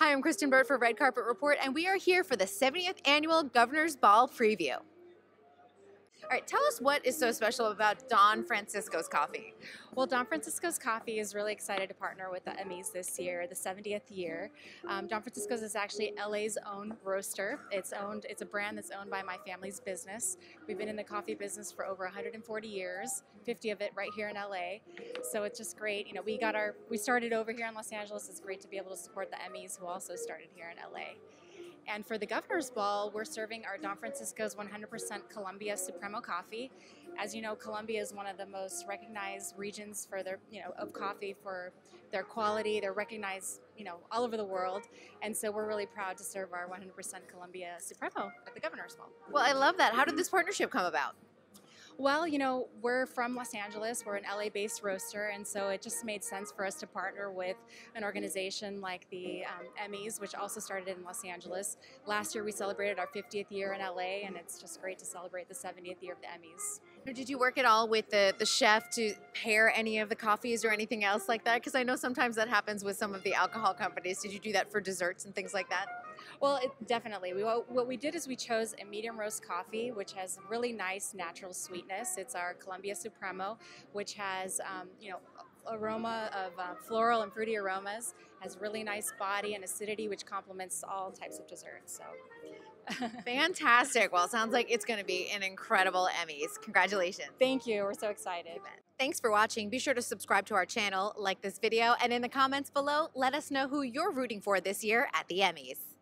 Hi, I'm Kristyn Burtt for Red Carpet Report, and we are here for the 70th Annual Governor's Ball Preview. All right, tell us what is so special about Don Francisco's coffee. Well, Don Francisco's Coffee is really excited to partner with the Emmys this year, the 70th year. Um, Don Francisco's is actually LA's own roaster. It's owned. It's a brand that's owned by my family's business. We've been in the coffee business for over 140 years, 50 of it right here in LA. So it's just great. You know, we got our we started over here in Los Angeles. It's great to be able to support the Emmys, who also started here in LA. And for the Governor's Ball, we're serving our Don Francisco's 100% Colombia Supremo coffee. As you know, Colombia is one of the most recognized regions for their, you know, of coffee for their quality. They're recognized, you know, all over the world. And so we're really proud to serve our 100% Colombia Supremo at the Governor's Ball. Well, I love that. How did this partnership come about? Well, you know, we're from Los Angeles. We're an LA based roaster, and so it just made sense for us to partner with an organization like the um, Emmys, which also started in Los Angeles. Last year, we celebrated our 50th year in LA, and it's just great to celebrate the 70th year of the Emmys. Did you work at all with the, the chef to pair any of the coffees or anything else like that? Because I know sometimes that happens with some of the alcohol companies. Did you do that for desserts and things like that? Well, it, definitely. We, what we did is we chose a medium roast coffee, which has really nice natural sweetness. It's our Colombia Supremo, which has, um, you know, aroma of uh, floral and fruity aromas, has really nice body and acidity, which complements all types of desserts. So. Fantastic. Well, it sounds like it's going to be an incredible Emmys. Congratulations. Thank you. We're so excited. Thanks for watching. Be sure to subscribe to our channel, like this video, and in the comments below, let us know who you're rooting for this year at the Emmys.